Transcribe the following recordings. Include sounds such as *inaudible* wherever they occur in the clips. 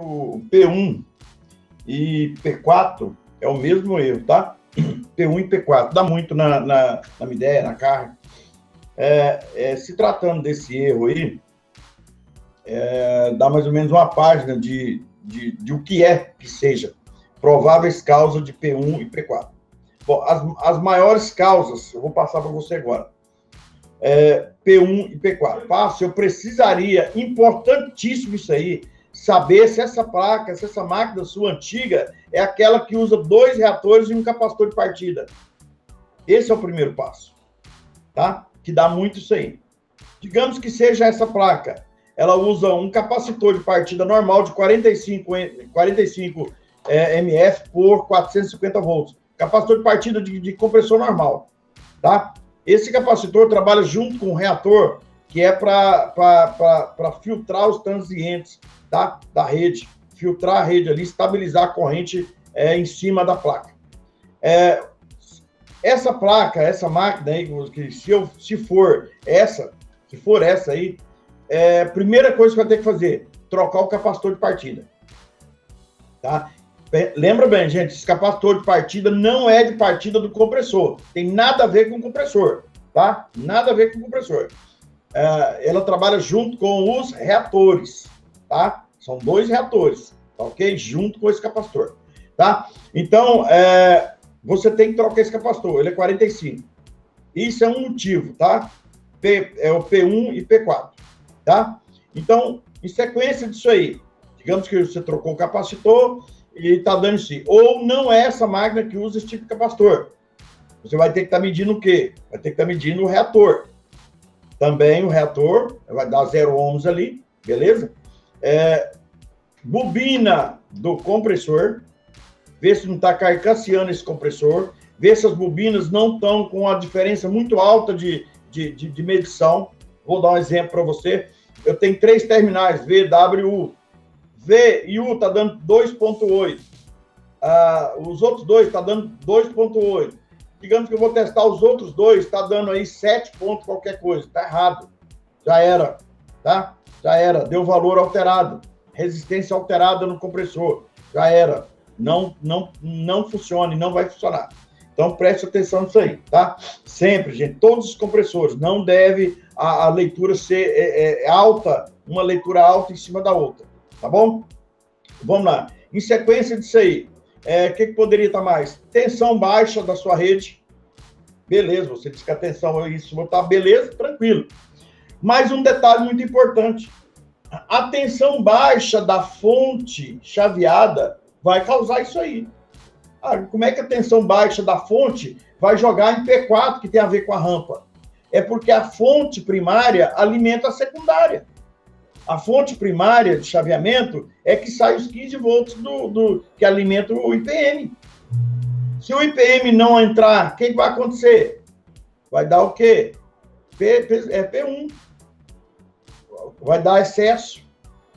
o P1 e P4 é o mesmo erro, tá? *clears throat* P1 e P4. Dá muito na, na, na miséria, na carne. É, é, se tratando desse erro aí, é, dá mais ou menos uma página de, de, de, o que é que seja prováveis causas de P1 e P4. Bom, as, as maiores causas, eu vou passar para você agora. É, P1 e P4. Passo, eu precisaria, importantíssimo isso aí, saber se essa placa, se essa máquina sua antiga é aquela que usa dois reatores e um capacitor de partida. Esse é o primeiro passo, tá? Que dá muito isso aí. Digamos que seja essa placa. Ela usa um capacitor de partida normal de 45, 45 é, MF por 450 volts. Capacitor de partida de, de compressor normal, tá? Esse capacitor trabalha junto com o reator, que é para filtrar os transientes tá? da rede, filtrar a rede ali, estabilizar a corrente é, em cima da placa. É, essa placa, essa máquina aí, que se, eu, se for essa, se for essa aí, é, primeira coisa que vai ter que fazer, trocar o capacitor de partida. Tá? Lembra bem, gente, esse capacitor de partida não é de partida do compressor. Tem nada a ver com o compressor, tá? Nada a ver com o compressor. É, ela trabalha junto com os reatores, tá? São dois reatores, tá ok? Junto com esse capacitor, tá? Então, é, você tem que trocar esse capacitor, ele é 45. Isso é um motivo, tá? P, é o P1 e P4, tá? Então, em sequência disso aí, digamos que você trocou o capacitor, e está dando isso. Ou não é essa máquina que usa esse tipo de capacitor. Você vai ter que estar tá medindo o quê? Vai ter que estar tá medindo o reator. Também o reator vai dar zero ohms ali, beleza? É, bobina do compressor, ver se não está carcassiano esse compressor, ver se as bobinas não estão com a diferença muito alta de, de, de, de medição. Vou dar um exemplo para você. Eu tenho três terminais, VWU, V e U está dando 2,8. Ah, os outros dois está dando 2,8. Digamos que eu vou testar os outros dois, está dando aí 7 pontos qualquer coisa. Está errado. Já era. Tá? Já era. Deu valor alterado. Resistência alterada no compressor. Já era. Não, não, não funciona e não vai funcionar. Então preste atenção nisso aí, tá? Sempre, gente, todos os compressores, não deve a, a leitura ser é, é, alta, uma leitura alta em cima da outra. Tá bom? Vamos lá. Em sequência disso aí, é, o é, que, que, poderia estar mais? Tensão baixa da sua rede. Beleza, você diz que a tensão é isso, tá beleza, tranquilo. Mas um detalhe muito importante: a tensão baixa da fonte chaveada vai causar isso aí. Ah, como é que a tensão baixa da fonte vai jogar em P4, que tem a ver com a rampa? É porque a fonte primária alimenta a secundária. A fonte primária de chaveamento é que sai os 15 volts do, do que alimenta o IPM. Se o IPM não entrar, o que vai acontecer? Vai dar o quê? P, P, é P1. Vai dar excesso,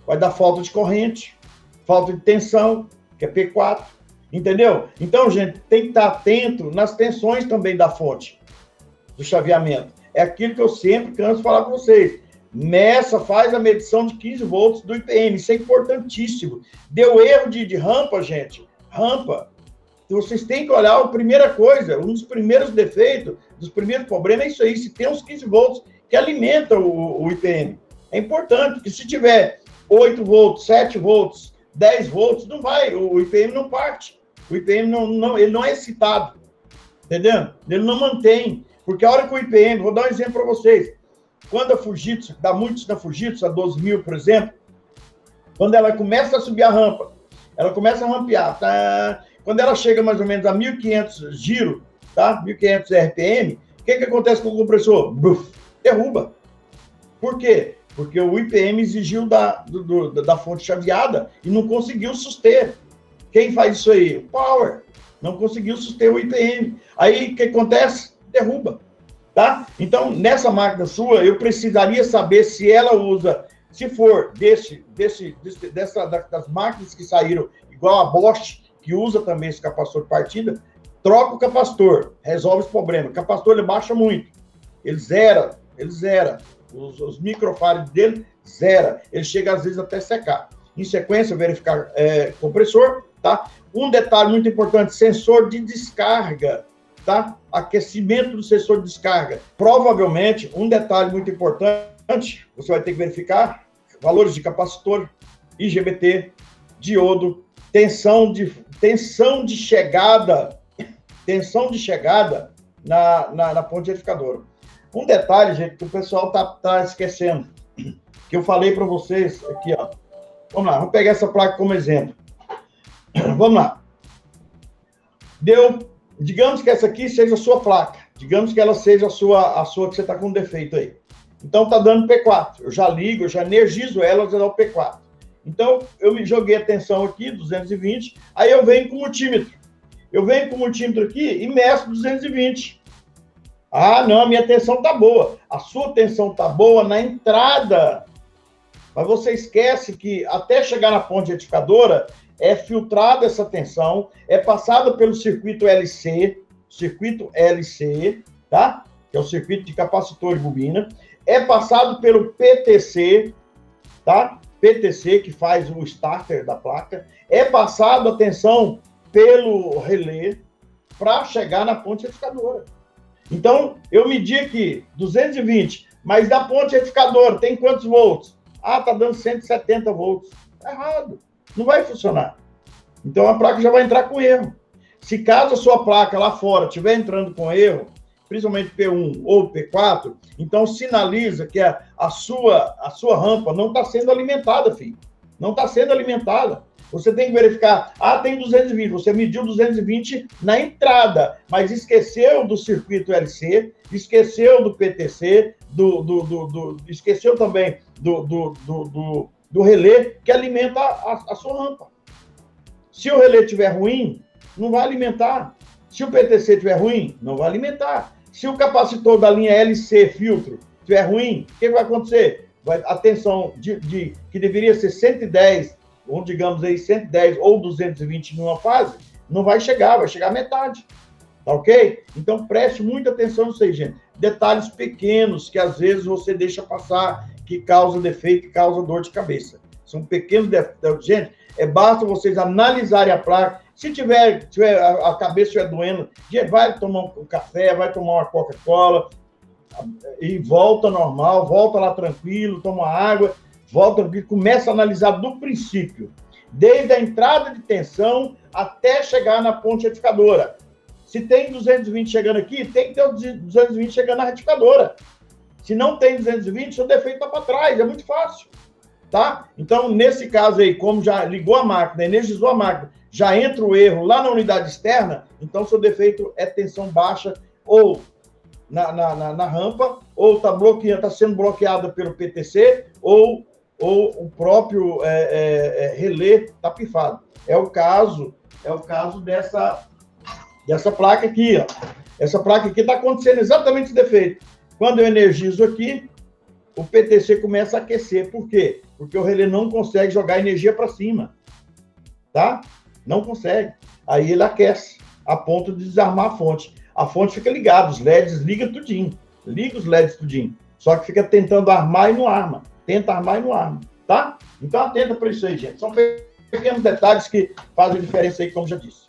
vai dar falta de corrente, falta de tensão, que é P4. Entendeu? Então, gente, tem que estar atento nas tensões também da fonte do chaveamento. É aquilo que eu sempre canso falar com vocês meça, faz a medição de 15 volts do IPM. Isso é importantíssimo. Deu erro de, de rampa, gente. Rampa. Então, vocês têm que olhar a primeira coisa, um dos primeiros defeitos, dos primeiros problemas é isso aí. Se tem uns 15 volts que alimenta o, o IPM. É importante, porque se tiver 8 volts, 7 volts, 10 volts, não vai, o IPM não parte. O IPM não, não, ele não é excitado. Entendendo? Ele não mantém. Porque a hora que o IPM, vou dar um exemplo para vocês. Quando a Fujitsu, dá muitos na Fujitsu, a 12 mil, por exemplo, quando ela começa a subir a rampa, ela começa a rampear, tá? Quando ela chega mais ou menos a 1.500 giro, tá? 1.500 RPM, o que, que acontece com o compressor? Buf, derruba. Por quê? Porque o IPM exigiu da, do, do, da fonte chaveada e não conseguiu suster. Quem faz isso aí? Power. Não conseguiu suster o IPM. Aí o que acontece? Derruba tá? Então, nessa máquina sua, eu precisaria saber se ela usa, se for desse, desse, desse dessa, das máquinas que saíram, igual a Bosch, que usa também esse capacitor de partida, troca o capacitor, resolve esse problema. O capacitor ele baixa muito, ele zera, ele zera. Os, os microfarads dele zera, ele chega às vezes até secar. em sequência, verificar é, compressor, tá? Um detalhe muito importante, sensor de descarga, tá? Aquecimento do sensor de descarga. Provavelmente, um detalhe muito importante, você vai ter que verificar valores de capacitor, IGBT, diodo, tensão de, tensão de chegada, tensão de chegada na, na, na ponte edificadora. Um detalhe, gente, que o pessoal tá, tá esquecendo, que eu falei para vocês aqui, ó. Vamos lá, vamos pegar essa placa como exemplo. Vamos lá. Deu, digamos que essa aqui seja a sua placa. Digamos que ela seja a sua, a sua que você está com defeito aí. Então tá dando P4. Eu já ligo, eu já energizo ela, já dá o P4. Então eu me joguei a tensão aqui, 220, aí eu venho com o multímetro. Eu venho com o multímetro aqui e meço 220. Ah, não, a minha tensão tá boa. A sua tensão tá boa na entrada. Mas você esquece que até chegar na ponte retificadora é filtrada essa tensão, é passada pelo circuito LC, circuito LC, tá? Que é o circuito de capacitor de bobina é passado pelo PTC, tá? PTC, que faz o starter da placa, é passado, atenção, pelo relé para chegar na ponte retificadora. Então, eu medi aqui 220, mas da ponte retificadora tem quantos volts? Ah, tá dando 170 volts. Tá errado. Não vai funcionar. Então a placa já vai entrar com erro. Se caso a sua placa lá fora estiver entrando com erro, principalmente P1 ou P4, então sinaliza que a, a, sua, a sua rampa não está sendo alimentada, filho. Não está sendo alimentada. Você tem que verificar, ah, tem 220, você mediu 220 na entrada, mas esqueceu do circuito LC, esqueceu do PTC, do, do, do, do esqueceu também do, do, do, do, relé que alimenta a, a sua rampa. Se o relé estiver ruim, não vai alimentar. Se o PTC estiver ruim, não vai alimentar. Se o capacitor da linha LC filtro estiver ruim, o que vai acontecer? Vai, a tensão de, de, que deveria ser 110, ou digamos aí 110 ou 220 numa fase, não vai chegar, vai chegar metade. Tá ok? Então preste muita atenção nisso aí, gente. Detalhes pequenos que às vezes você deixa passar, que causa defeito, que causa dor de cabeça. São pequenos defeitos. Gente, é basta vocês analisarem a placa, se tiver, tiver a, cabeça estiver doendo, vai tomar um café, vai tomar uma Coca-Cola e volta normal, volta lá tranquilo, toma água, volta e começa a analisar do princípio, desde a entrada de tensão até chegar na ponte retificadora. Se tem 220 chegando aqui, tem que ter 220 chegando na retificadora. Se não tem 220, seu defeito está para trás, é muito fácil. Tá? Então, nesse caso aí, como já ligou a máquina, energizou a máquina, já entra o erro lá na unidade externa, então seu defeito é tensão baixa ou na, na, na, na rampa, ou está bloqueando, está sendo bloqueada pelo PTC, ou, ou o próprio é, é, é, relé está pifado. É o caso, é o caso dessa, dessa placa aqui, ó. Essa placa aqui está acontecendo exatamente esse defeito. Quando eu energizo aqui, o PTC começa a aquecer. Por quê? Porque o relé não consegue jogar energia para cima. Tá? Não consegue. Aí ele aquece, a ponto de desarmar a fonte. A fonte fica ligada, os LEDs liga tudinho. Liga os LEDs tudinho. Só que fica tentando armar e não arma. Tenta armar e não arma. Tá? Então atenta para isso aí, gente. São pequenos detalhes que fazem diferença aí, como já disse.